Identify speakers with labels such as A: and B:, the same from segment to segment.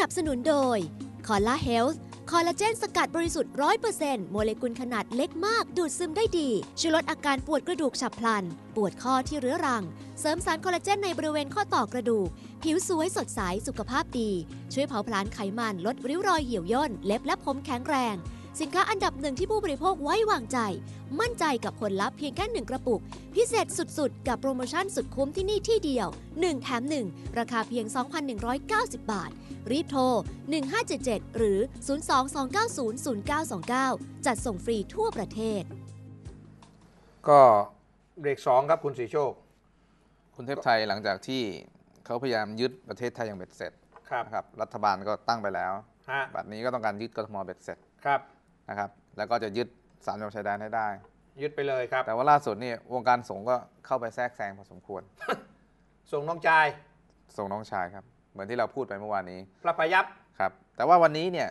A: สนับสนุนโดย Colla Health คอลลาเจนสกัดบริสุทธิ์100%โมเลกุลขนาดเล็กมาก ดูดซึมได้ดีช่วยลดอาการปวดกระดูกฉับพลัน ปวดข้อที่เรื้อรัง เสริมสารคอลลาเจนในบริเวณข้อต่อกระดูก ผิวสวยสดใส สุขภาพดี ช่วยเผาผลาญไขมัน ลดริ้วรอยเหี่ยวย่น เล็บและผมแข็งแรง สินค้าอันดับหนึ่งที่ผู้บริโภคไว้วางใจ มั่นใจกับผลลัพธ์เพียงแค่หนึ่งกระปุก พิเศษสุดๆ กับโปรโมชั่นสุดคุ้มที่นี่ที่เดียว 1 แถม 1 ราคาเพียง 2,190 บาท รีบโทร 1577 หรือ 02-290-0929 จัดส่งฟรีทั่วประเทศ
B: ก็เบรกสองครับคุณสีโชค
C: คุณเทพไทยหลังจากที่เขาพยายามยึดประเทศไทยอย่างเบ็ดเสร็จ
B: ครับ
C: นะครับรัฐบาลก็ตั้งไปแล้ว
B: ฮะ
C: บัดนี้ก็ต้องการยึดกทมเบ็ดเสร็จ
B: ครับ
C: นะครับ แล้วก็จะยึดสามจังหวัดชายแดนให้ได้
B: ยึดไปเลยครับ
C: แต่ว่าล่าสุดนี่วงการสงฆ์ก็เข้าไปแทรกแซงพอสมควร
B: ส่งน้องจาย
C: ส่งน้องชายครับ เหมือนที่เราพูดไปเมื่อวานนี้
B: พระพยับ
C: ครับ แต่ว่าวันนี้เนี่ย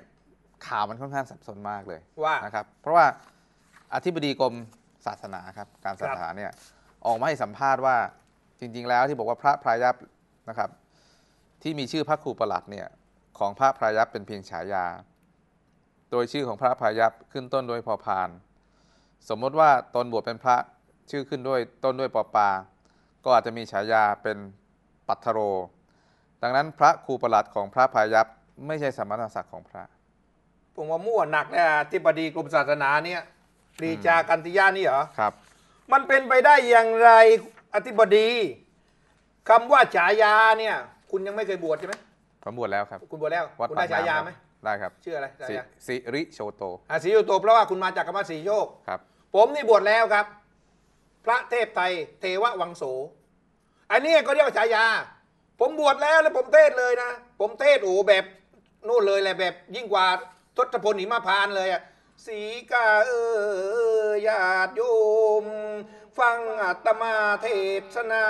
C: ข่าวมันค่อนข้างสับสนมากเลย
B: ว่า
C: นะครับ เพราะว่าอธิบดีกรมศาสนาครับ การศาสนาเนี่ยออกมาให้สัมภาษณ์ว่าจริง ๆ แล้วที่บอกว่าพระพรายับนะครับ ที่มีชื่อพระครูประหลัดเนี่ยของพระพรายับเป็นเพียงฉายา โดยชื่อของพระพรายับขึ้นต้นด้วยพอพาน สมมติว่าตนบวชเป็นพระชื่อขึ้นด้วยต้นด้วยปอปา ก็อาจจะมีฉายาเป็นปัทโร ดังนั้นพระครูประหลัดของพระพายัพไม่ใช่สมณศักดิ์ของพระ
B: ผมว่ามั่วหนักนะที่บดีกรมศาสนาเนี่ยปรีจากันติยานี่เหรอ
C: ครับ
B: มันเป็นไปได้อย่างไรอธิบดีคำว่าฉายาเนี่ย คุณยังไม่เคยบวชใช่ไหม
C: ผมบวชแล้วครับ
B: คุณบวชแล้ว
C: วัด
B: คุณ
C: ปา
B: ได้
C: ก
B: ฉายา
C: น้ำ
B: ไหม
C: ได้ครับ
B: ชื่ออะไรฉา
C: สิ
B: ยา
C: สิริโชโต
B: อาศรีอยู่โตเพราะว่าคุณมาจากคำว่าสีโชค
C: ครับ
B: ผมนี่บวชแล้วครับ พระเทพไตรเทววังโส อันนี้ก็เรียกว่าฉายา ผมบวชแล้วแล้วผมเทศเลยนะ ผมเทศโอ้แบบนู่นเลยแหละแบบยิ่งกว่าทศพลหิมาพานเลยอะสีกาเออญาติโยม ฟังอาตมาเทศนา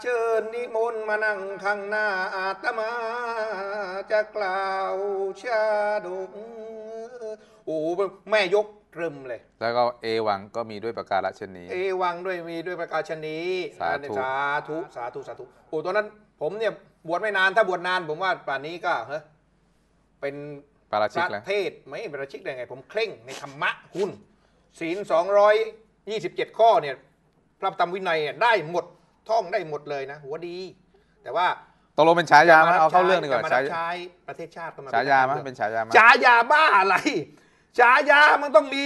B: เชิญนิมนต์มานั่งข้างหน้าอาตมาจะกล่าวชาดกโอ้แม่ยก เริ่มเลย
C: แล้วก็เอวังก็มีด้วยประการฉชนี
B: เอวังด้วยมีด้วยประกาศนี
C: สาธุ
B: สาธุสาธุสาธุโอ้ตอนนั้น ผมเนี่ยบวชไม่นานถ้าบวชนาน ผมว่าป่านนี้ก็เฮ้ยเป็น
C: ปารา
B: พ
C: ชิก
B: ระ
C: แล้ว
B: เทศไม่เป็นประชิกได้ไง ผมเคร่งในธรรมะคุณศีลสองร้อยยี่สิบเจ็ดข้อเนี่ยพระธรรมวินัยเนี่ยได้หมดท่องได้หมดเลยนะ หัวดี แต่ว่า
C: ตกลงเป็นฉายาไหมเอาเข้าเรื่องดีกว่า
B: จะมา
C: ฉา
B: รับ
C: ยา
B: ใช้ประเทศชาติก็มา
C: ฉายาไหม
B: เป็น
C: เป็นฉายาไหม
B: ฉายาบ้าอะไร ฉายามันต้องมี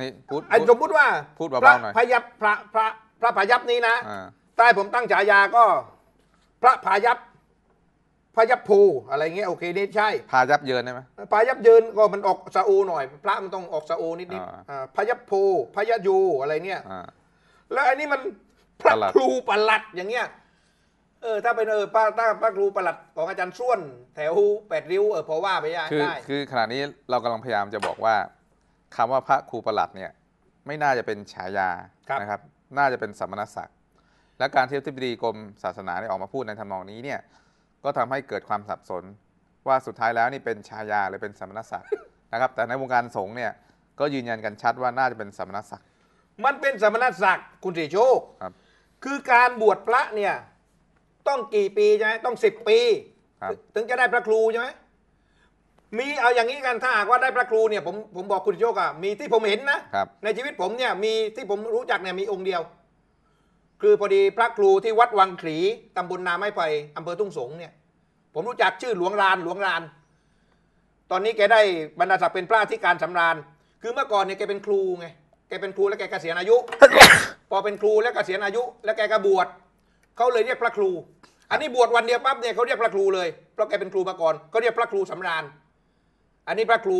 C: นี่พูด
B: ไอ้
C: พูด
B: สมมุติว่า
C: พูด
B: พระ
C: เบาๆหน่อย
B: พยับพระพระพระพยับนี้นะ
C: อ่า
B: ใต้ผมตั้งฉายาก็ พระพายับพายับภูอะไรเงี้ยโอเคนี่ใช่
C: พายับเยินได้ไหม
B: พายับเยินก็มันออกซาอูหน่อย พระมันต้องออกซาอูนิดนิด
C: อ่า
B: อ่าพายับภูพายัยูอะไรเนี่ย
C: อ่า
B: แล้วอันนี้มันพระ
C: ประหลัด
B: ครูประหลัดอย่างเงี้ย เออถ้าเป็นเออป้าถ้าพระครูประหลัดของอาจารย์ส้วน แถวแปดริ้วเออพอว่าไปได้
C: คือ
B: ได้
C: คือขณะนี้เรากำลังพยายามจะบอกว่าคำว่าพระครูประหลัดเนี่ยไม่น่าจะเป็นฉายานะครับ น่าจะเป็นสมณศักดิ์และการที่อธิบดีกรมศาสนาได้ออกมาพูดในทำนองนี้เนี่ยก็ทำให้เกิดความสับสนว่าสุดท้ายแล้วนี่เป็นฉายาหรือเป็นสมณศักดิ์นะครับ แต่ในวงการสงฆ์เนี่ยก็ยืนยันกันชัดว่าน่าจะเป็นสมณศักดิ์
B: มันเป็นสมณศักดิ์คุณสิโชค
C: ครับ
B: คือการบวชพระเนี่ย ต้องกี่ปีใช่ไหมต้องสิบปี
C: ครับ
B: ถึงจะได้พระครูใช่ไหมมีเอาอย่างนี้กันถ้าหากว่าได้พระครูเนี่ยผมผมบอกคุณโชคอะมีที่ผมเห็นนะ
C: ครับ
B: ในชีวิตผมเนี่ยมีที่ผมรู้จักเนี่ยมีองค์เดียว คือพอดีพระครูที่วัดวังขลีตำบลนาไม้ไผ่อำเภอทุ่งสงเนี่ยผมรู้จักชื่อหลวงรานหลวงราน ตอนนี้แกได้บรรดาศักดิ์เป็นพระที่การสำราญ คือเมื่อก่อนเนี่ยแกเป็นครูไงแกเป็นครูแล้วแกเกษียณอายุ พอเป็นครูแล้วเกษียณอายุ แล้วแกก็บวช เขาเลยเรียกพระครู อันนี้บวชวันเดียวปั๊บเนี่ยเขาเรียกพระครูเลยเพราะแกเป็นครูมาก่อนเขาเรียกพระครูสำราญ อันนี้พระครู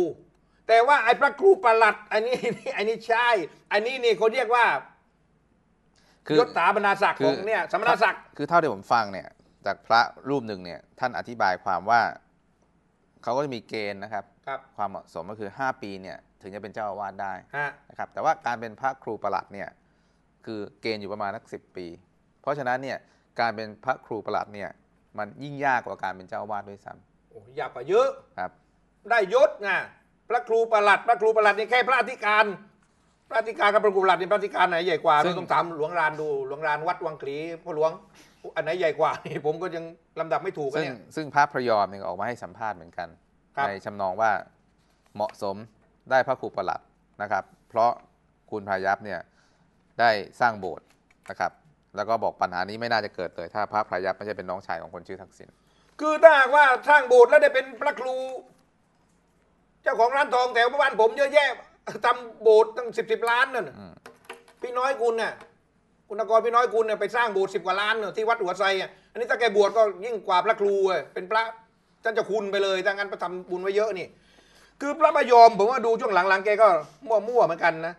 B: แต่ว่าไอ้พระครูประหลัดอันนี้อันนี้ใช่ อันนี้นี่เขาเรียกว่า
C: คือย
B: ศถาบรรดาศักดิ์ของเนี่ยสมณศักดิ์
C: คือเท่าที่ผมฟังเนี่ย จากพระรูปหนึ่งเนี่ย ท่านอธิบายความว่าเขาก็จะมีเกณฑ์นะครับ
B: ครับ
C: ความเหมาะสมก็คือ 5 ปีเนี่ย ถึงจะเป็นเจ้าอาวาสได้
B: ฮะ
C: นะครับ แต่ว่าการเป็นพระครูประหลัดเนี่ย คือเกณฑ์อยู่ประมาณนักสิปี เพราะฉะนั้นเนี่ยการเป็นพระครูประหลัดเนี่ยมันยิ่งยากกว่าการเป็นเจ้าอาวาสด้วยซ้
B: โอ้ยากกว่าเยอะำ
C: ครับ
B: ได้ยศไงพระครูประหลัด พระครูประหลัดนี่แค่พระอธิการ พระอธิการกับพระครูประหลัดนี่พระอธิการไหนใหญ่กว่า
C: ซึ่ง
B: ต้องถามหลวงรานดูหลวงรานวัดวังขลีพ่อหลวงอันไหนใหญ่กว่านี่ผมก็ยังลำดับไม่ถูกอะ
C: ซึ่ง
B: เนี่ย
C: ซึ่งพระพระยอมเนี่ยก็ออกมาให้สัมภาษณ์เหมือนกัน
B: ครับ
C: ในชำนองว่าเหมาะสมได้พระครูประหลัดนะครับ เพราะคุณพายัพเนี่ยได้สร้างโบสถ์นะครับ แล้วก็บอกปัญหานี้ไม่น่าจะเกิดเลยถ้าพระพายัพไม่ใช่เป็นน้องชายของคนชื่อทักษิณ
B: คือถ้าหากว่าสร้างโบสถ์แล้วได้เป็นพระครู เจ้าของร้านทองแถวบ้านผมเยอะแยะทำโบสถ์ตั้งสิบสิบล้านนั่นน่ะ
C: อืม
B: พี่น้อยคุณน่ะคุณนกรพี่น้อยคุณเนี่ยไปสร้างโบสถ์สิบกว่าล้านน่ะที่วัดหัวไซอะอันนี้ถ้าแกบวชก็ยิ่งกว่าพระครูอะเป็นพระท่านเจะคุณไปเลยถ้างั้นไปทำบุญไว้เยอะนี่ คือพระพยอมผมว่าดูช่วงหลังๆแกก็มั่วๆเหมือนกันนะ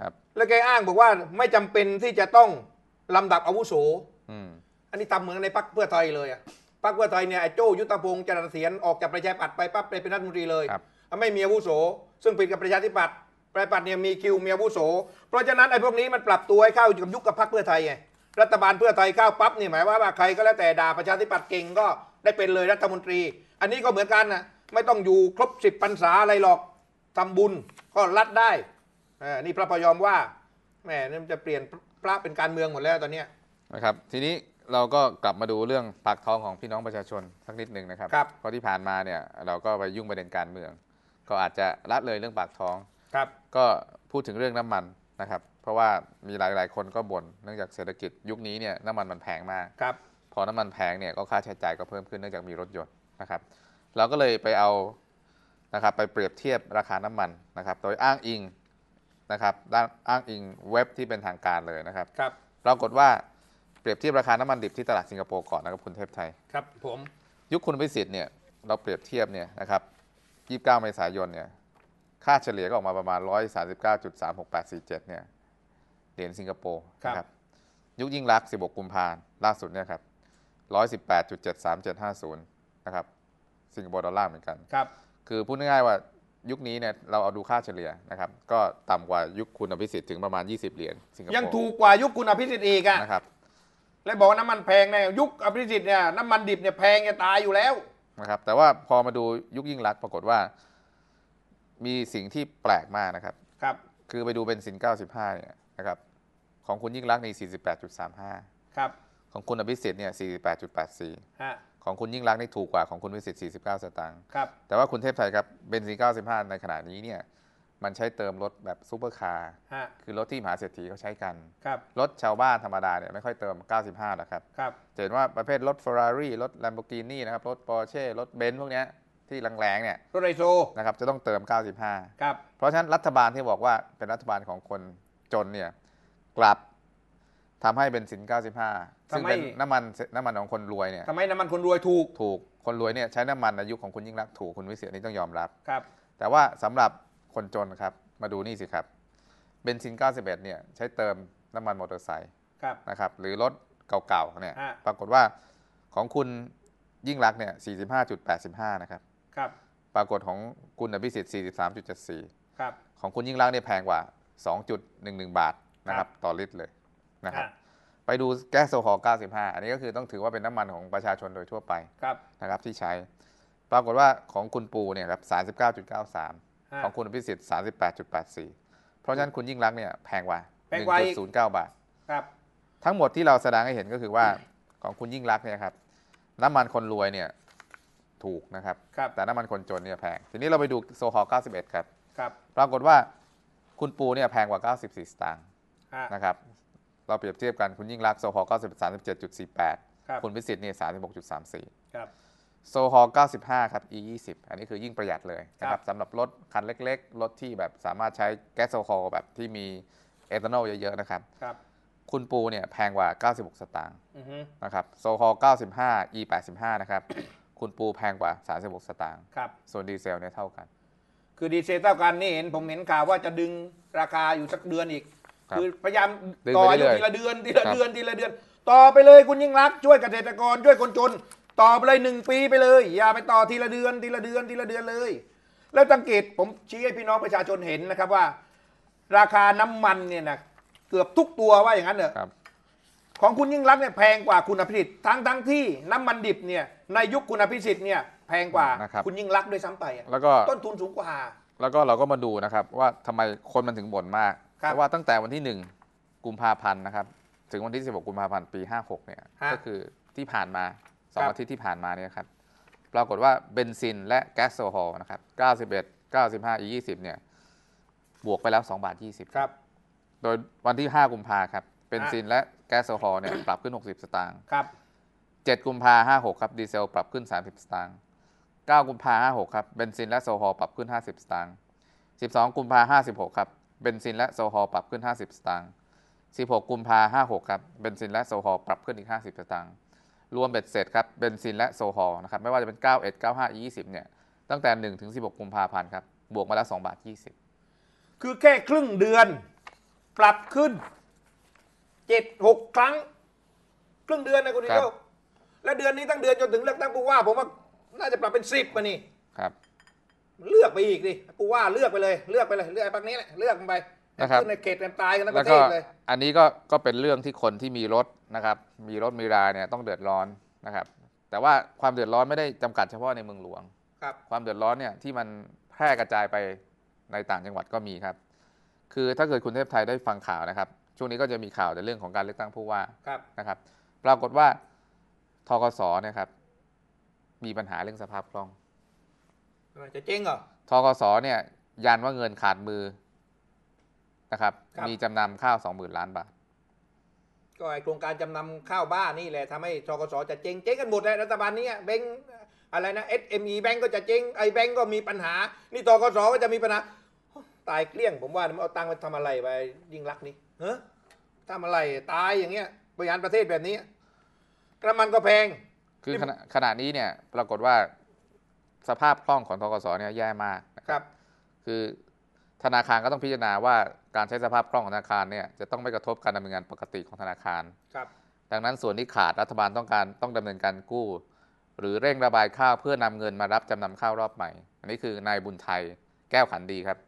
B: ครับ แล้วแกอ้างบอกว่าไม่จำเป็นที่จะต้อง ลำดับอาวุโส
C: อืม
B: อันนี้ทำเหมือนในพรรคเพื่อไทยเลยอะพรรคเพื่อไทยเนี่ยไอ้โจ้ยุทธพงศ์จรัสเสียนออกจากประชาธิปัตย์ไปปั๊บไปเป็นรัฐมนตรีเลย
C: ครับ
B: ไม่มีอาวุโส ซึ่งผิดกับประชาธิปัตย์ประชาธิปัตย์เนี่ยมีคิวมีอาวุโส เพราะฉะนั้นไอ้พวกนี้มันปรับตัวให้เข้ากับยุคกับพรรคเพื่อไทยไงรัฐบาลเพื่อไทยเข้าปั๊บนี่หมายว่าว่าใครก็แล้วแต่ด่าประชาธิปัตย์เก่งก็ได้เป็นเลยรัฐมนตรี อันนี้ก็เหมือนกันนะไม่ต้องอยู่ครบสิบพรรษาอะไรหรอกทำบุญก็รัดได้อ่านี่พระพยอมว่าแหมนี่มันจะเปลี่ยน พระเป็นการเมืองหมดแล้วตอนเนี้ย
C: นะครับทีนี้เราก็กลับมาดูเรื่องปากท้องของพี่น้องประชาชนสักนิดหนึ่งนะครับ
B: ครับ
C: เพราะที่ผ่านมาเนี่ยเราก็ไปยุ่งประเด็นการเมือง ก็อาจจะละเลยเรื่องปากท้อง
B: ครับ
C: ก็พูดถึงเรื่องน้ำมันนะครับ เพราะว่ามีหลายๆ คนก็บ่นเนื่องจากเศรษฐกิจยุคนี้เนี่ยน้ำมันมันแพงมาก
B: ครับ
C: พอน้ำมันแพงเนี่ยก็ค่าใช้จ่ายก็เพิ่มขึ้นเนื่องจากมีรถยนต์นะครับ เราก็เลยไปเอานะครับไปเปรียบเทียบราคาน้ำมันนะครับ โดยอ้างอิง นะครับด้านอ้างอิงเว็บที่เป็นทางการเลยนะครับ
B: ครับ
C: ปรากฏว่าเปรียบเทียบราคาน้ำมันดิบที่ตลาดสิงคโปร์ก่อนนะครับคุณเทพไทย
B: ครับผม
C: ยุคคุณพิสิทธิ์เนี่ยเราเปรียบเทียบเนี่ยนะครับ29เมษายนเนี่ยค่าเฉลี่ยก็ออกมาประมาณ 139.36847เนี่ยเหรียญสิงคโปร์นะครับยุคยิ่งรักษณ์16 กุมภาพันธ์ล่าสุดเนี่ยครับ118.73750 นะครับสิงคโปร์ดอลลาร์เหมือนกัน
B: ครับ
C: คือพูดง่ายๆว่า ยุคนี้เนี่ยเราเอาดูค่าเฉลี่ยนะครับ ก็ต่ำกว่ายุคคุณอภิสิทธิ์ถึงประมาณ 20 เหรียญสิงคโปร์
B: ยังถูกกว่ายุคคุณอภิสิทธิ์อีกอะ
C: นะครับ
B: แล้วบอกว่าน้ำมันแพงเนี่ยยุคอภิสิทธิ์เนี่ยน้ำมันดิบเนี่ยแพงจะตายอยู่แล้ว
C: นะครับ แต่ว่าพอมาดูยุคยิ่งรักษณ์ปรากฏว่า มีสิ่งที่แปลกมากนะครับ
B: ครับ
C: คือไปดูเบนซิน95เนี่ยนะครับ ของคุณยิ่งลักษณ์นี่48.35
B: ครับ
C: ของคุณอภิสิทธิ์เนี่ย 48.84
B: ฮะ
C: ของคุณยิ่งลักษณ์นี่ถูกกว่าของคุณอภิสิทธิ์49 สตางค์
B: ครับ
C: แต่ว่าคุณเทพไทยครับเบนซิน95 ในขณะนี้เนี่ยมันใช้เติมรถแบบซูเปอร์คาร์
B: ฮะ
C: คือรถที่มหาเศรษฐีเขาใช้กัน
B: ครับ
C: รถชาวบ้านธรรมดาเนี่ยไม่ค่อยเติม 95หรอกครับ
B: ครับ
C: จะเห็นว่าประเภทรถ Ferrari รถ Lamborghini นะครับรถ Porsche รถเบนซ์พวกเนี้ยที่แรงๆเนี่ย
B: รถไฮโซ
C: นะครับจะต้องเติม 95
B: ครับ
C: เพราะฉะนั้นรัฐบาลที่บอกว่าเป็นรัฐบาลของคนจนเนี่ยกลับ ทำให้เบนซิน 95 ซึ่งเป็นน้ำมันน้ำมันของคนรวยเนี่ย
B: ทำไมน้ำมันคนรวยถูก
C: ถูก คนรวยเนี่ยใช้น้ำมันในยุคของคุณยิ่งรักษณ์ถูก คุณวิเศษนี่ต้องยอมรับ
B: ครับ
C: แต่ว่าสำหรับคนจนครับ มาดูนี่สิครับ เบนซิน 91 เนี่ยใช้เติมน้ำมันมอเตอร์ไซค์
B: ครับ
C: นะครับ หรือรถเก่าๆ เนี่ย
B: ฮะ
C: ปรากฏว่าของคุณยิ่งรักษณ์เนี่ย 45.85 นะครับ
B: ครับ
C: ปรากฏของคุณอภิสิทธิ์ 43.74
B: ครับ
C: ของคุณยิ่งรักษณ์เนี่ยแพงกว่า 2.11 บาทนะครับ ต่อลิตรเลย นะครับ
B: ฮะ
C: ไปดูแก๊สโซฮอล์95 อันนี้ก็คือต้องถือว่าเป็นน้ำมันของประชาชนโดยทั่วไป
B: ครับ
C: นะครับที่ใช้ ปรากฏว่าของคุณปูเนี่ยครับ 39.93
B: ฮะ
C: ของคุณอภิสิทธิ์ 38.84 เพราะฉะนั้นคุณยิ่งรักษณ์เนี่ยแพงกว่า
B: แพงกว่าอีก
C: 1.09 บาท
B: ครับ
C: ทั้งหมดที่เราแสดงให้เห็นก็คือว่าของคุณยิ่งลักษณ์เนี่ยครับน้ำมันคนรวยเนี่ยถูกนะครับ
B: ครับ
C: แต่น้ำมันคนจนเนี่ยแพง ทีนี้เราไปดูโซฮอล์91 ครับ
B: ครับ
C: ปรากฏว่าคุณปูเนี่ยแพงกว่า 94 สตางค์
B: ฮะ
C: นะครับ เราเปรียบเทียบกันคุณยิ่งลักษณ์โซฮอล์90 37.48
B: ครับ
C: คุณอภิสิทธิ์เนี่ย36.34
B: ครับ
C: โซฮอล์95 ครับ E 20อันนี้คือยิ่งประหยัดเลยนะครับ
B: ครั
C: บสำหรับรถคันเล็กๆ รถที่แบบสามารถใช้แก๊สโซฮอล์แบบที่มีเอทานอลเยอะๆนะครับ
B: ครับ
C: คุณปูเนี่ยแพงกว่า 96 สตางค์
B: อือฮึ
C: นะครับโซฮอล์95 E 85นะครับคุณปูแพงกว่า 36 สตางค์
B: ครับ
C: ส่วนดีเซลเนี่ยเท่ากัน
B: คือดีเซลเท่ากันนี่เห็นผมเห็นข่าวว่าจะดึงราคาอยู่สักเดือนอีก
C: ครับ
B: คือพยายาม
C: ดึง
B: ต่อ
C: ไป
B: อยู่
C: เรื่อย
B: ทีละเดือนทีละ
C: ครับ
B: เดือนทีละเดือน ต่อไปเลยคุณยิ่งลักษณ์ช่วยเกษตรกรช่วยคนจน ต่อไปเลยหนึ่งปีไปเลย อย่าไปต่อทีละเดือนทีละเดือนทีละเดือนเลย แล้วสังเกตผมชี้ให้พี่น้องประชาชนเห็นนะครับว่า ราคาน้ำมันเนี่ยนะเกือบทุกตัวว่าอย่างนั้นเถอะ
C: ครับ
B: ของคุณยิ่งรักษณ์เนี่ยแพงกว่าคุณอภิสิทธิ์ทั้งทั้งที่น้ำมันดิบเนี่ยในยุคคุณอภิสิทธิ์เนี่ยแพงกว่า
C: นะครับ
B: คุณยิ่งรักษณ์ด้วยซ้ำไปอะ
C: แล้วก็
B: ต้นทุนสูงกว่า
C: แล้วก็เราก็มาดูนะครับว่าทำไมคนมันถึงบ่นมาก
B: ครับ
C: เพราะว่าตั้งแต่วันที่ 1 กุมภาพันธ์นะครับ ถึงวันที่ 16 กุมภาพันธ์ปี 56 เนี่ย
B: ฮะ
C: ก็คือที่ผ่านมาสอง
B: ครับ
C: อาทิตย์ที่ผ่านมาเนี่ยครับ ปรากฏว่าเบนซินและแก๊สโซฮอล์นะครับ 91 95 E20 เนี่ย บวกไปแล้ว 2 บาท 20
B: ครับ
C: โดยวันที่ 5 กุมภาครับ เบนซินและแก๊สโซฮอล์เนี่ย ปรับขึ้น 60 สตางค์
B: ครับ
C: 7 กุมภาห้า56 ครับ ดีเซลปรับขึ้น 30 สตางค์ 9 กุมภาห้า56 ครับ เบนซินและโซฮอล์ปรับขึ้น 50 สตางค์ 12 กุมภาห้า56 ครับ เบนซินและโซฮอล์ปรับขึ้น 50 สตางค์ 16 กุมภาห้า56 ครับ เบนซินและโซฮอล์ปรับขึ้นอีก 50 สตางค์ รวมเบ็ดเสร็จครับ เบนซินและโซฮอล์นะครับ ไม่ว่าจะเป็น 91 95 20 เนี่ย ตั้งแต่ 1 ถึง 16 กุมภาพันธ์ครับ บวกมาแล้ว2บาท 20
B: คือแค่ครึ่งเดือน ปรับขึ้นเจ็ดหกครั้ง ครึ่งเดือนนะคุณดิ
C: ครั
B: โย
C: บ
B: และเดือนนี้ตั้งเดือนจนถึงเลือกตั้งผู้ว่า ผมว่าน่าจะปรับเป็นสิบมานี่
C: ครับ
B: เลือกไปอีกดิผู้ว่าเลือกไปเลยเลือกไปเลยเลือกไอ้พรรคนี้แหละเลือกมันไป
C: นะครับ
B: ขึ้นในเขตกันตายกันทั้งป
C: แล้ว
B: ระเท
C: ก็
B: ศเลย
C: อันนี้ก็ก็เป็นเรื่องที่คนที่มีรถนะครับ มีรถมีราเนี่ยต้องเดือดร้อนนะครับ แต่ว่าความเดือดร้อนไม่ได้จำกัดเฉพาะในเมืองหลวง
B: ครับ
C: ความเดือดร้อนเนี่ยที่มันแพร่กระจายไปในต่างจังหวัดก็มีครับ คือถ้าเกิดคุณเทพไทยได้ฟังข่าวนะครับ ช่วงนี้ก็จะมีข่าวในเรื่องของการเลือกตั้งผู้ว่า
B: ครับ
C: นะครับ ปรากฏว่าทกสเนี่ยครับ มีปัญหาเรื่องสภาพคล่อง
B: จะเจ๊งเหรอ
C: ทกสเนี่ย ยันว่าเงินขาดมือนะครับ
B: ครับ
C: มีจำนำข้าว20,000ล้านบาท
B: ก็ไอโครงการจำนำข้าวบ้านนี่แหละทำให้ทกสจะเจ๊งเจ๊งกันหมดเลยรัฐบาลเนี้แบงก์อะไรนะ SME แบงก์ก็จะเจ๊งไอแบงก์ก็มีปัญหา นี่ทกสก็จะมีปัญหาตายเกลี้ยงผมว่ามันเอาตังค์ไปทำอะไรไปยิ่งรักษณ์นี่เฮ้ทำอะไรตายอย่างเงี้ยบริหารประเทศแบบนี้กระมันก็แพง
C: คือ
B: นี่
C: ขณะขณะนี้เนี่ย ปรากฏว่า สภาพคล่องของทกสเนี่ยแย่มากนะ
B: ครับ
C: คือธนาคารก็ต้องพิจารณาว่าการใช้สภาพคล่องของธนาคารเนี่ยจะต้องไม่กระทบการดำเนินงานปกติของธนาคาร
B: ครับ
C: ดังนั้นส่วนที่ขาดรัฐบาลต้องการต้องดำเนินการกู้ หรือเร่งระบายข้าวเพื่อนำเงินมารับจำนำข้าวรอบใหม่ อันนี้คือนายบุญไทยแก้วขันดีครับ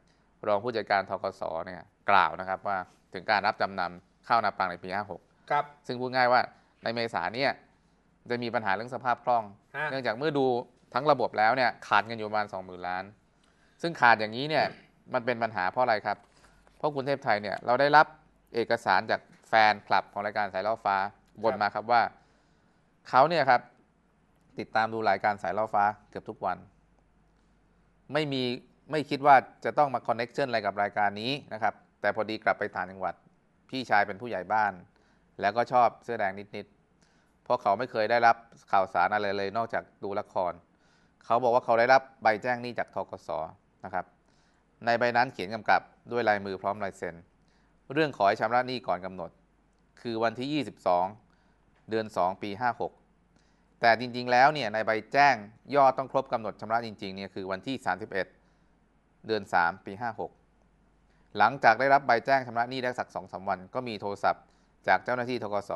C: รองผู้จัดการทกสเนี่ยกล่าวนะครับว่าถึงการรับจำนำข้าวนาปังในปี 56
B: ครับ
C: ซึ่งพูดง่ายว่าในเมษาเนี่ยจะมีปัญหาเรื่องสภาพคล่อง
B: ฮะ
C: เนื่องจากเมื่อดู ทั้งระบบแล้วเนี่ยขาดเงินอยู่ประมาณ20,000 ล้าน ซึ่งขาดอย่างนี้เนี่ยมันเป็นปัญหาเพราะอะไรครับ เพราะกรุงเทพไทยเนี่ยเราได้รับเอกสารจากแฟนคลับของรายการสายล่อฟ้าบ่นมาครับว่าเขาเนี่ยครับติดตามดูรายการสายล่อฟ้าเกือบทุกวัน ไม่มีไม่คิดว่าจะต้องมาคอนเน็กชันอะไรกับรายการนี้นะครับ แต่พอดีกลับไปต่างจังหวัด พี่ชายเป็นผู้ใหญ่บ้าน แล้วก็ชอบเสื้อแดงนิดๆเพราะเขาไม่เคยได้รับข่าวสารอะไรเลยนอกจากดูละคร เขาบอกว่าเขาได้รับใบแจ้งหนี้จากทกสนะครับ ในใบนั้นเขียนกำกับด้วยลายมือพร้อมลายเซ็น เรื่องขอให้ชำระหนี้ก่อนกำหนด คือวันที่ 22 เดือน 2 ปี 56 แต่จริงๆ แล้วเนี่ยในใบแจ้งยอดต้องครบกำหนดชำระจริงๆเนี่ยคือวันที่ 31 เดือน 3 ปี 56 หลังจากได้รับใบแจ้งชำระหนี้ได้สักสองสามวัน ก็มีโทรศัพท์ จากเจ้าหน้าที่ทกส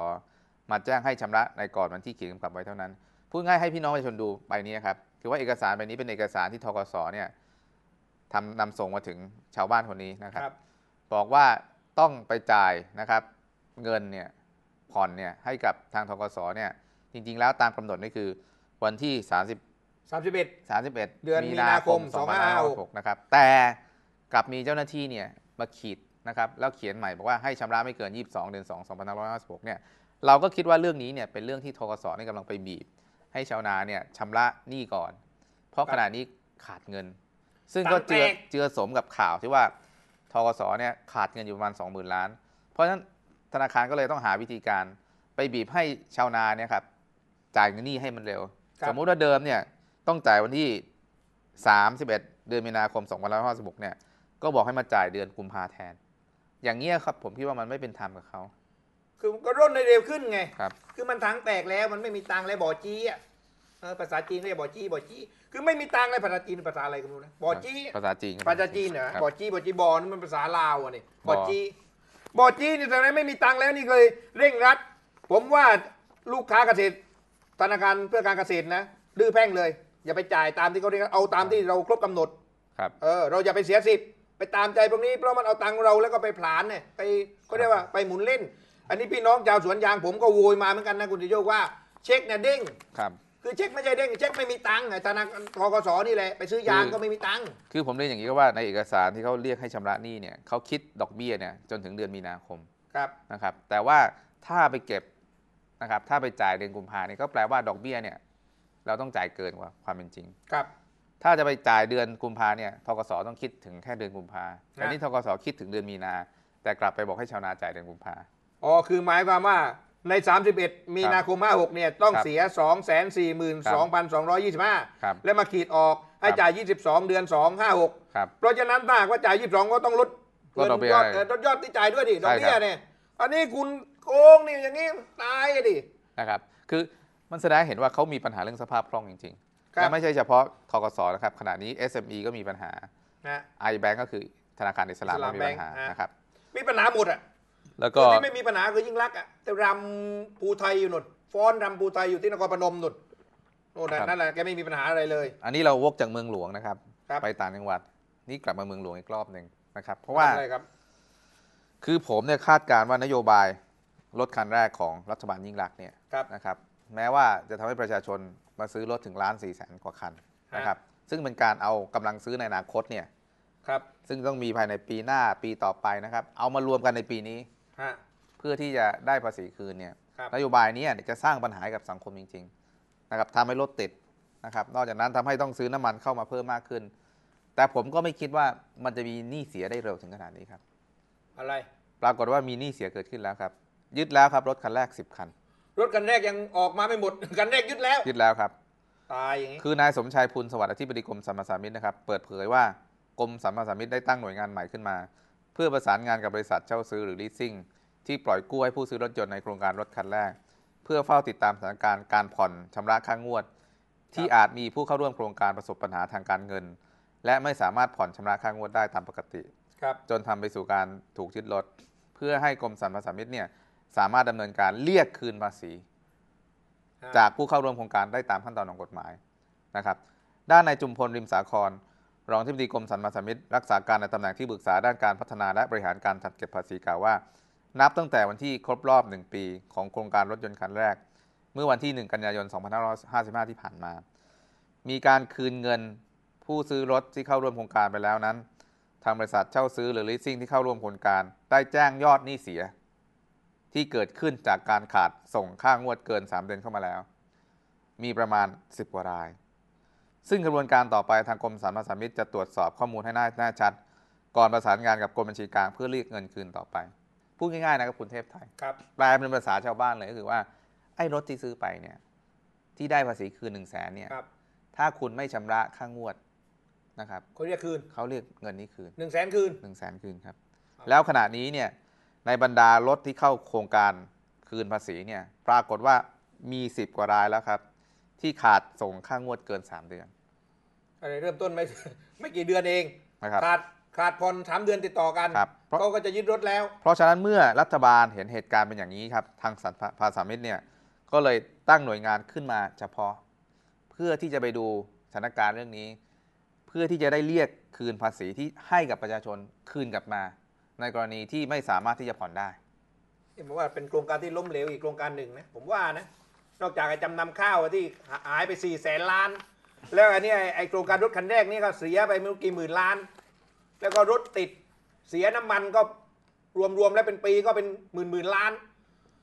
C: มาแจ้งให้ชำระในก่อนวันที่เขียนกำกับไว้เท่านั้น พูดง่ายให้พี่น้องประชาชนดูใบนี้ครับ คือว่าเอกสารใบนี้เป็นเอกสารที่ทกสเนี่ยทำนำส่งมาถึงชาวบ้านคนนี้นะค
B: ครับรับบอก
C: บอกว่าต้องไปจ่ายนะครับเงินเนี่ยผ่อนเนี่ยให้กับทางทกสเนี่ยจริง ๆ แล้วตามกำหนดนี่คือวันที่ 30
B: 31
C: 31
B: เดือนมีนาคม
C: 2566นะครับแต่กลับมีเจ้าหน้าที่เนี่ยมาขีดนะครับแล้วเขียนใหม่บอกว่าให้ชำระไม่เกิน 22 เดือน 2 2556เนี่ยเราก็คิดว่าเรื่องนี้เนี่ยเป็นเรื่องที่ทกสเนี่ยกำลังไปบีบ ให้ชาวนาเนี่ยชำระหนี้ก่อน เพราะ
B: ครับ
C: ขณะนี้ขาดเงิน ซึ่งก็เจือ
B: ตังค์แตก
C: เจือสมกับข่าวที่ว่าทกสเนี่ยขาดเงินอยู่ประมาณ 20,000 ล้าน เพราะฉะนั้นธนาคารก็เลยต้องหาวิธีการไปบีบให้ชาวนาเนี่ยครับจ่ายเงินหนี้ให้มันเร็ว
B: ครับ
C: สมมุติว่าเดิมเนี่ยต้องจ่ายวันที่ 31 เดือนมีนาคม 2556 เนี่ยก็บอกให้มาจ่ายเดือนกุมภาแทน อย่างเงี้ยครับผมคิดว่ามันไม่เป็นธรรมกับเขา
B: คือมันก็ร่นได้เร็วขึ้นไง
C: ครับ
B: คือมันถังแตกแล้วมันไม่มีตังค์แล้วบ่อจี้อะเออภาษาจีนเรียกบ่อจี้บ่อจี้ คือไม่มีตังค์เลยภาษาจีนภาษาอะไรก็ไม่รู้นะบ่อจี้
C: ภาษาจีนครับ
B: ภาษาจีนเหรอ
C: ครับ
B: บ่อจี้บ่อจี้บ่อนี่มันภาษาลาวอะนี่
C: บ่
B: บ่
C: อ
B: อ จี้บ่อจี้นี่ตอนนั้นไม่มีตังค์แล้วนี่เลยเร่งรัด ผมว่าลูกค้าเกษตรธนาคารเพื่อการเกษตรนะดื้อแพ่งเลย อย่าไปจ่ายตามที่เขาเรียกเอาตามที่เราครบกำหนด
C: ครับ
B: เออเราอย่าไปเสียสิทธิ์ไปตามใจพวกนี้เพราะมันเอาตังค์เราแล้วก็ไปผลานเนี่ยไปเขาเรียกว่าไปหมุนเล่น อันนี้พี่น้องชาวสวนยางผมก็โวยมาเหมือนกันนะคุณติโยกว่า เช็คเนี่ยเด้ง
C: ครับ
B: คือเช็คไม่ใช่เด้งเช็คไม่มีตังค์ไอ้ธนาคารทกสนี่แหละไปซื้อยาง
C: คือ
B: ก็ไม่มีตังค์
C: คือผมเรียนอย่างนี้ก็ว่าในเอกสารที่เขาเรียกให้ชำระหนี้เนี่ยเขาคิดดอกเบี้ยเนี่ยจนถึงเดือนมีนาคม
B: ครับ
C: นะครับ แต่ว่าถ้าไปเก็บนะครับถ้าไปจ่ายเดือนกุมภาเนี่ยก็แปลว่าดอกเบี้ยเนี่ยเราต้องจ่ายเกินกว่าความเป็นจริง
B: ครับ
C: ถ้าจะไปจ่ายเดือนกุมภาเนี่ยทกสต้องคิดถึงแค่เดือนกุมภาแต่
B: ฮะ
C: นี่ทกสคิดถึงเดือนมีนา แต่กลับไปบอกให้ชาวนาจ่ายเดือนกุมภา
B: อ๋อ คือหมายความว่าใน 31 มีนาคม 56 เนี่ย ต้อง
C: ครับ
B: เสีย 2 4 2 2 2 2
C: ครับ
B: 5แล้วมาขีดออกให้
C: ครับ
B: จ่าย 22 เดือน 2 5 6
C: ครับ
B: เพราะฉะนั้นถ้าหากว่าจ่าย 22 ก็ต้องลด
C: ลดดอกเบี้ย
B: ยอด
C: ให้
B: เอ่อลดยอดที่จ่ายด้วยดิดอก
C: ใช่
B: เบี้ย
C: ครับ
B: เนี่ย อันนี้คุณโกงนี่อย่างนี้ตายอะดิ
C: นะครับ คือมันแสดงให้เห็นว่าเขามีปัญหาเรื่องสภาพคล่องจริงๆ
B: ครับ
C: และไม่ใช่เฉพาะทกสนะครับ ขณะนี้ SME ก็มีปัญหา
B: นะ
C: iBank ก็คือธนาคารอิสลาม
B: อิสลาม
C: ก็มีปัญหา
B: แบงค์ฮะ
C: นะครับ
B: มีปัญหาหมดอะ
C: แล้วก็
B: ที่ไม่มีปัญหาคือยิ่งรักษณ์อะแต่รำภูไทยอยู่หนุนฟ้อนรำภูไทยอยู่ที่นครพนมหนุนโน่นน่ะนั่นแหละแกไม่มีปัญหาอะไรเลย
C: อันนี้เราวกจากเมืองหลวงนะครับ
B: ครับ
C: ไปต่างจังหวัด นี่กลับมาเมืองหลวงอีกรอบหนึ่งนะครับ เพราะว่า
B: อะไรครับ
C: คือผมเนี่ยคาดการณ์ว่านโยบายรถคันแรกของรัฐบาลยิ่งรักษณ์เนี่ย
B: ครับ
C: นะครับ แม้ว่าจะทำให้ประชาชนมาซื้อรถถึงล้านสี่แสนกว่าคันนะครับ ซึ่งเป็นการเอากำลังซื้อในอนาคตเนี่ย
B: ครับ
C: ซึ่งต้องมีภายในปีหน้าปีต่อไปนะครับ เอามารวมกันในปีนี้
B: ฮะ
C: เพื่อที่จะได้ภาษีคืนเนี่ย
B: ครับ
C: นโยบายนี้จะสร้างปัญหาให้กับสังคมจริงๆนะครับทำให้รถติดนะครับ นอกจากนั้นทำให้ต้องซื้อน้ำมันเข้ามาเพิ่มมากขึ้น แต่ผมก็ไม่คิดว่ามันจะมีหนี้เสียได้เร็วถึงขนาดนี้ครับ
B: อะไร
C: ปรากฏว่ามีหนี้เสียเกิดขึ้นแล้วครับยึดแล้วครับรถคันแรก 10 คัน
B: รถคันแรกยังออกมาไม่หมดคันแรกยึดแล้ว
C: ยึดแล้วครับ
B: ตายอย่างนี้
C: คือนายสมชายพูลสวัสดิ์อธิบดีกรมสรรพสามิตนะครับ เปิดเผยว่ากรมสรรพสามิตได้ตั้งหน่วยงานใหม่ขึ้นมาเพื่อประสานงานกับบริษัทเช่าซื้อหรือ leasing ที่ปล่อยกู้ให้ผู้ซื้อรถยนต์ในโครงการรถคันแรก เพื่อเฝ้าติดตามสถานการณ์การผ่อนชำระค่างวด ที่อาจมีผู้เข้าร่วมโครงการประสบปัญหาทางการเงิน และไม่สามารถผ่อนชำระค่างวดได้ตามปกติ
B: ครับ
C: จนทำไปสู่การถูกยึดรถเพื่อให้กรมสรรพสามิตเนี่ยสามารถดำเนินการเรียกคืนภาษี
B: ฮะ
C: จากผู้เข้าร่วมโครงการได้ตามขั้นตอนของกฎหมายนะครับ ด้านนายจุมพลริมสาคร รองที่ปดีกรมสรรพสามิตรักษาการในตำแหน่งที่ปรึกษาด้านการพัฒนาและบริหารการจัดเก็บภาษีกล่าวว่า นับตั้งแต่วันที่ครบรอบ 1 ปีของโครงการรถยนต์คันแรก เมื่อวันที่ 1 กันยายน 2555 ที่ผ่านมา มีการคืนเงินผู้ซื้อรถที่เข้าร่วมโครงการไปแล้วนั้น ทางบริษัทเช่าซื้อหรือ leasing ที่เข้าร่วมโครงการ ได้แจ้งยอดหนี้เสีย ที่เกิดขึ้นจากการขาดส่งค่างวดเกิน 3 เดือนเข้ามาแล้ว มีประมาณ 10กว่าราย ซึ่งกระบวนการต่อไปทางกรมสรรพสามิตจะตรวจสอบข้อมูลให้น่าแน่ชัด ก่อนประสานงานกับกรมบัญชีกลางเพื่อเรียกเงินคืนต่อไป พูดง่ายๆนะครับคุณเทพไทย
B: ครับ
C: แปลเป็นภาษาชาวบ้านเลยก็คือว่าไอ้รถที่ซื้อไปเนี่ยที่ได้ภาษีคืนหนึ่งแสนเนี่ย
B: ครับ
C: ถ้าคุณไม่ชำระค่างวดนะครับ
B: เขาเรียกคืน
C: เขาเรียกเงินนี้คืน
B: หนึ่งแสนคืน
C: 1นึ่งแสนคืนครับ
B: ครับ
C: แล้วขณะนี้เนี่ยในบรรดารถที่เข้าโครงการคืนภาษีเนี่ยปรากฏว่ามี 10 กว่ารายแล้วครับ ที่ขาดส่งค่างวดเกิน 3 เดือน
B: อะไรเริ่มต้นไม่ ไม่กี่เดือนเอง
C: นะครับ
B: ขาดขาดผ่อนสามเดือนติดต่อกัน
C: ครับเพราะ
B: เขาก็จะยึดรถแล้ว
C: เพราะฉะนั้นเมื่อรัฐบาลเห็นเหตุการณ์เป็นอย่างนี้ครับ ทางสันภาษามิตรเนี่ยก็เลยตั้งหน่วยงานขึ้นมาเฉพาะ เพื่อที่จะไปดูสถานการณ์เรื่องนี้ เพื่อที่จะได้เรียกคืนภาษีที่ให้กับประชาชนคืนกลับมา ในกรณีที่ไม่สามารถที่จะผ่อนได้
B: ผมว่าเป็นโครงการที่ล้มเหลวอีกโครงการหนึ่งนะ ผมว่านะ นอกจากไอ้จำนำข้าวที่หายไป4ี่แสนล้าน แล้วอันนี้ไอ้ไอ้โครงการรถคันแรกนี่ก็เสียไปไม่รู้กี่หมื่นล้าน แล้วก็รถติดเสียน้ำมันก็รวมๆแล้วเป็นปีก็เป็นหมื่นหมื่นล้าน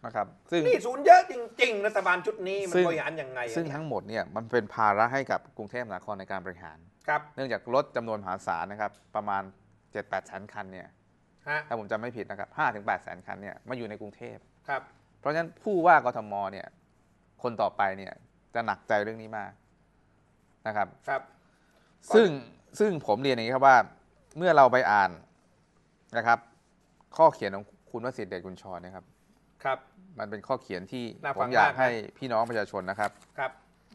C: นะครับซึ่ง
B: นี่ศูนย์เยอะจริง ๆ รัฐบาลชุดนี้มัน
C: ซึ่ง
B: บริหารยังไงอะ
C: ซึ่ง
B: เนี่ย
C: ทั้งหมดเนี่ยมันเป็นภาระให้กับกรุงเทพมหานครในการบริหาร
B: ครับ
C: เนื่องจากรถจำนวนมหาศาลนะครับ ประมาณ 7-8แสนคันเนี่ย
B: ฮะ
C: ถ้าผมจำไม่ผิดนะครับ5-8แสนคันเนี่ยมาอยู่ในกรุงเทพ
B: ครับ
C: เพราะฉะนั้นผู้ว่ากทมเนี่ย คนต่อไปเนี่ยจะหนักใจเรื่องนี้มากนะครับ
B: ครับ
C: ซึ่งซึ่งผมเรียนอย่างนี้ครับว่า เมื่อเราไปอ่านนะครับ ข้อเขียนของคุณวสิทธิ์เดชกุลชรนะครับ
B: ครับ
C: มันเป็นข้อเขียนที่
B: น่า
C: ผ
B: ฟั
C: ม
B: ง
C: อยาก
B: มากนะ
C: ให้พี่น้องประชาชนนะครับ
B: ครับ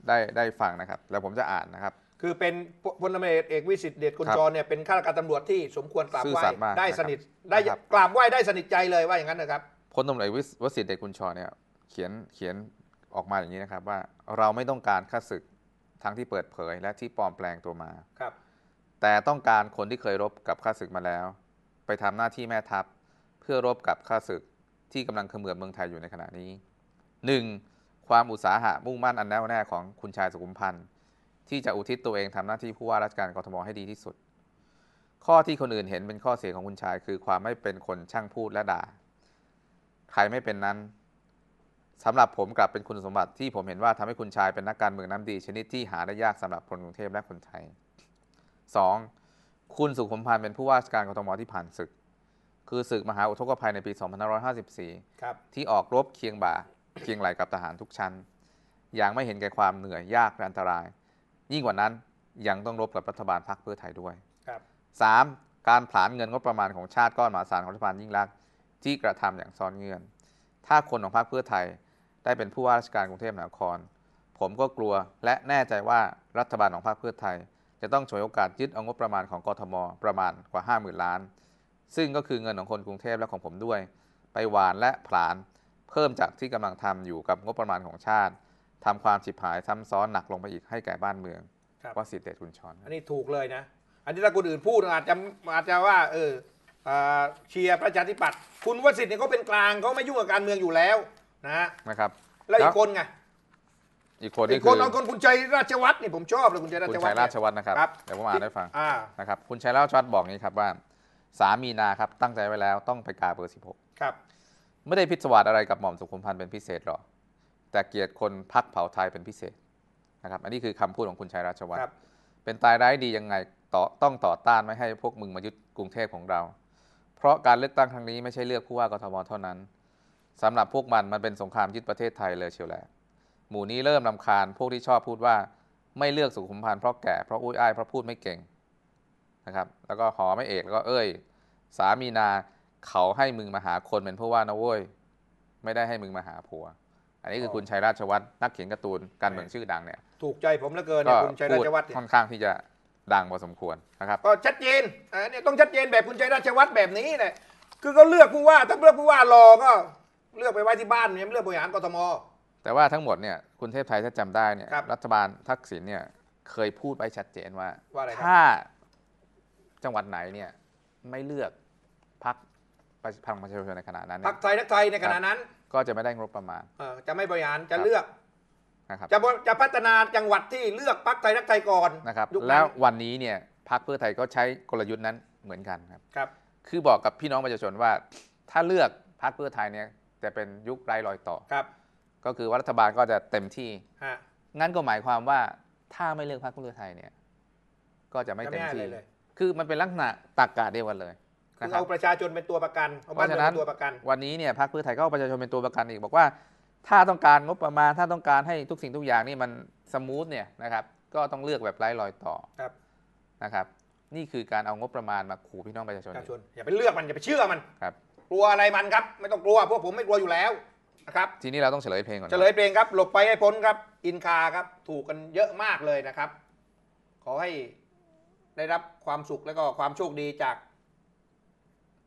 C: ได้ได้ฟังนะครับ แล้วผมจะอ่านนะครับ
B: คือเป็นพลตำรวจเอกวิสิทธิ์เดชกุลจรเนี่ยเป็นข้าราชการตำรวจที่สมควรกราบ
C: ซื่อ
B: ไหว้
C: สัตย์มาก
B: ได้
C: นะครับ
B: สนิทได้
C: นะครับ
B: กราบไหว้ได้สนิทใจเลยว่าอย่างนั้นนะครับ
C: พลตำรวจเอกวิศวสิทธิ์เดชกุลชรเนี่ยเขียนเขียน ออกมาอย่างนี้นะครับว่าเราไม่ต้องการข้าศึกทั้งที่เปิดเผยและที่ปลอมแปลงตัวมา
B: ครับ
C: แต่ต้องการคนที่เคยรบกับข้าศึกมาแล้ว ไปทำหน้าที่แม่ทัพ เพื่อรบกับข้าศึกที่กำลังเขมือบเมืองไทยอยู่ในขณะนี้ 1. ความอุตสาหะมุ่งมั่นอันแน่วแน่ของคุณชายสุขุมพันธ์ที่จะอุทิศตัวเองทำหน้าที่ผู้ว่าราชการกทมให้ดีที่สุด ข้อที่คนอื่นเห็นเป็นข้อเสียของคุณชาย คือความไม่เป็นคนช่างพูดและด่า ใครไม่เป็นนั้น สำหรับผมกลับเป็นคุณสมบัติที่ผมเห็นว่าทำให้คุณชายเป็นนักการเมืองน้ำดี ชนิดที่หาได้ยากสำหรับคนกรุงเทพและคนไทย 2. คุณสุขุมพันธ์เป็นผู้ว่าราชการกทมที่ผ่านศึก คือศึกมหาอุทกภัยในปี 2554
B: ครับ
C: ที่ออกรบเคียงบ่าเคียงไหลกับทหารทุกชั้น อย่างไม่เห็นแก่ความเหนื่อยยากและอันตราย ยิ่งกว่านั้นยังต้องรบกับรัฐบาลพรรคเพื่อไทยด้วย
B: ครับ
C: 3. การผลาญเงินงบประมาณของชาติก้อนมหาศาลของรัฐบาลยิ่งลักษณ์ที่กระทำอย่างซ่อนเงื่อน ถ้าคนของพรรคเพื่อไทย ได้เป็นผู้ว่าราชการกรุงเทพมหานคร ผมก็กลัวและแน่ใจว่ารัฐบาลของพรรคเพื่อไทย จะต้องฉวยโอกาสยึดเอางบประมาณของกทม ประมาณกว่า 50,000 ล้าน ซึ่งก็คือเงินของคนกรุงเทพและของผมด้วย ไปหวานและผลาญเพิ่มจากที่กำลังทำอยู่กับงบประมาณของชาติทำความฉิบหายซ้ำซ้อนหนักลงไปอีกให้แก่บ้านเมือง
B: ครับ
C: ว่าสิทธิเดชกุลชร
B: อันนี้ถูกเลยนะ อันนี้ถ้าคนอื่นพูดอาจจะอาจจะว่า เอออ่าเชียร์ประชาธิปัตย์คุณวสิทธิ์เนี่ยเขาเป็นกลางเขาไม่ยุ่งกับการเมืองอยู่แล้ว นะฮะ
C: นะครับ
B: แล้วอีกคนไง
C: อีกคน
B: อี
C: นี่
B: ก
C: คื
B: คน
C: อ
B: เอาคนคุณชัยราชวัฒน์นี่ผมชอบเลยคุณชัยรา
C: คุณ
B: ชวั
C: ชั
B: ฒ
C: ย
B: น์
C: รา
B: เนี่ย
C: ชวัฒน์นะครับ
B: ครับ
C: เดี๋ยวผมอ่านให้ฟัง
B: อ่า
C: นะครับคุณชัยราชวัฒน์บอกอย่างนี้ครับว่าสามีนาครับตั้งใจไว้แล้วต้องไปกาเบอร์16
B: ครับ
C: ไม่ได้พิศวาสอะไรกับหม่อมสุขุมพันธ์เป็นพิเศษหรอกแต่เกลียดคนพักเผาไทยเป็นพิเศษนะครับ อันนี้คือคำพูดของคุณชัยราชวัฒ
B: ครั
C: น์
B: บ
C: เป็นตายร้ายดียังไงต่อต้องต่อต้านไม่ให้พวกมึงมายึดกรุงเทพของเรา เพราะการเลือกตั้งครั้งนี้ไม่ใช่เลือกผู้ว่ากทมเท่านั้น สำหรับพวกมันมันเป็นสงครามยึดประเทศไทยเลยเชียวแหละหมู่นี้เริ่มลำคาญพวกที่ชอบพูดว่าไม่เลือกสุขุมพันธ์เพราะแก่เพราะอุ้ยอ้ายเพราะพูดไม่เก่งนะครับ แล้วก็หอไม่เอกแล้วก็เอ้ย สามีนาเขาให้มึงมาหาคนเป็นผู้ว่านะเว้ยไม่ได้ให้มึงมาหาผัว อันนี้คือคุณชัยราชวัฒน์นักเขียนการ์ตูนการเมืองชื่อดังเนี่ย
B: ถูกใจผมเหลือเกิน
C: ก็
B: เนี่ยคุณชัย
C: พู
B: รา
C: ด
B: ชวัฒน์เนี่ย
C: ค่อนข้างที่จะดังพอสมควรนะครับ
B: ก็ชัดเจนอ่าเนี่ยต้องชัดเจนแบบคุณชัยราชวัฒน์แบบนี้แหละคือเขาเลือกผู้ว่าถ้าเลือกผู้ว่ารอก็ เลือกไปไว้ที่บ้านเนี่ยไม่เลือกบริหารกทม
C: แต่ว่าทั้งหมดเนี่ยคุณเทพไทยถ้าจำได้เนี่ย
B: ครับ
C: รัฐบาลทักษิณเนี่ยเคยพูดไว้ชัดเจนว่า
B: ว่าอะไรครับ
C: ถ้าจังหวัดไหนเนี่ยไม่เลือกพักพลังประชาชนในขณะนั้น
B: พร
C: เนี่
B: รค
C: ย
B: ไทยรักไทยในขณะนั้น
C: ก็จะไม่ได้งบประมาณ
B: เอ่อจะไม่บริหารจะ
C: ครับ
B: เลือก
C: นะครับ
B: จะบจะพัฒนาจังหวัดที่เลือกพรรคไทยรักไทยก่อน
C: นะครับ
B: ยุคนั้น
C: แล้ววันนี้เนี่ยพรรคเพื่อไทยก็ใช้กลยุทธ์นั้นเหมือนกันครับ
B: ครับ
C: คือบอกกับพี่น้องประชาชนว่า ถ้าเลือกพรรคเพื่อไทยเนี่ย จะเป็นยุคไร้รอยต่อ
B: ครับ
C: ก็คือว่ารัฐบาลก็จะเต็มที่
B: ฮะ
C: งั้นก็หมายความว่าถ้าไม่เลือกพรรคเพื่อไทยเนี่ย ก็จะไม่
B: จะ
C: เต็ม
B: ไม่ให้
C: ที่
B: เลยเลย
C: คือมันเป็นลักษณะตักกะเดียวกันเลย
B: คือ
C: นะครับ
B: เอาประชาชนเป็นตัวประกันเอา
C: เพ
B: บ้าน
C: ราะ
B: เมื
C: ฉะ
B: อง
C: นั้น
B: เป็นตัวประกัน
C: วันนี้เนี่ยพรรคเพื่อไทยก็เอาประชาชนเป็นตัวประกันอีกบอกว่า ถ้าต้องการงบประมาณ ถ้าต้องการให้ทุกสิ่งทุกอย่างนี่มันสมูทเนี่ยนะครับก็ต้องเลือกแบบไร้รอยต่อ
B: ครับ
C: นะครับ นี่คือการเอางบประมาณมาขู่พี่น้องประชาช
B: ป
C: น
B: ระชาชนอย่าไปเลือกมันอย่าไปเชื่อมัน
C: ครับ
B: กลัวอะไรมันครับ ไม่ต้องกลัวพวกผมไม่กลัวอยู่แล้วนะครับ
C: ทีนี้เราต้องเฉลยเพลงก่อน
B: เฉลยเพลงครับ หลบไปให้พ้นครับ อินคาครับ ถูกกันเยอะมากเลยนะครับ ขอให้ได้รับความสุขและก็ความโชคดีจาก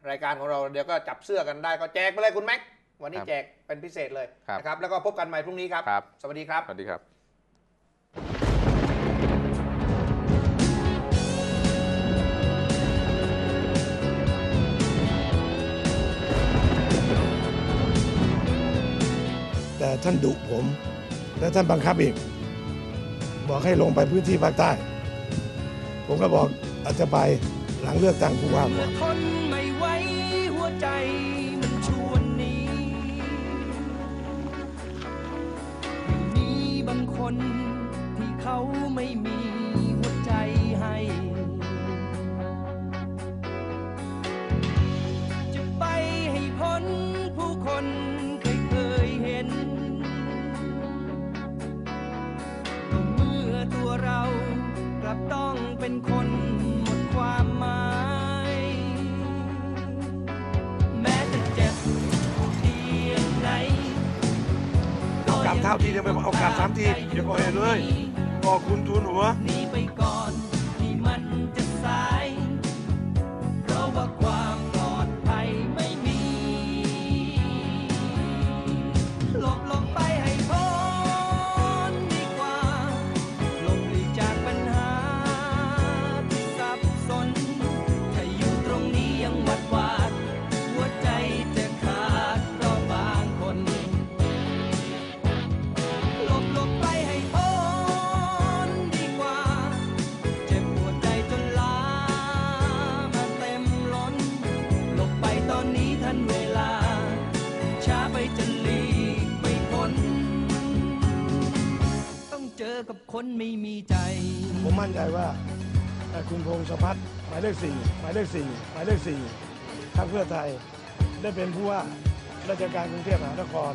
B: รายการของเราเดี๋ยวก็จับเสื้อกันได้ก็แจกไปเลยคุณแม็ก วันนี้แจกเป็นพิเศษเลยนะครับ แล้วก็พบกันใหม่พรุ่งนี้ครับ
C: ครับ
B: สวัสดีครับ
C: สวัสดีครับ
D: แต่ท่านดุผม และท่านบังคับอีก บอกให้ลงไปพื้นที่ภาคใต้ ผมก็บอกอาจจะไปหลังเลือกตั้งผู้ว่าก่อน
E: คนที่เขาไม่มีหัวใจให้จะไปให้พ้น เรากลับต้องเป็นคนหมดความหมาย แม้จะเจ็บเพียงไหน
D: เอากลับเท่าทีเดียวไปเอากลับสามทีเดี๋ยวก่อนเลยบอกคุณทุ
E: นหัว นี่ คนไม่มีใจ
D: ผมมั่นใจว่าคุณพงษ์สพัฒน์หมายเลขสี่หมายเลขสี่หมายเลขสี่พรรคเพื่อไทยได้เป็นผู้ว่าราชการกรุงเทพมหานคร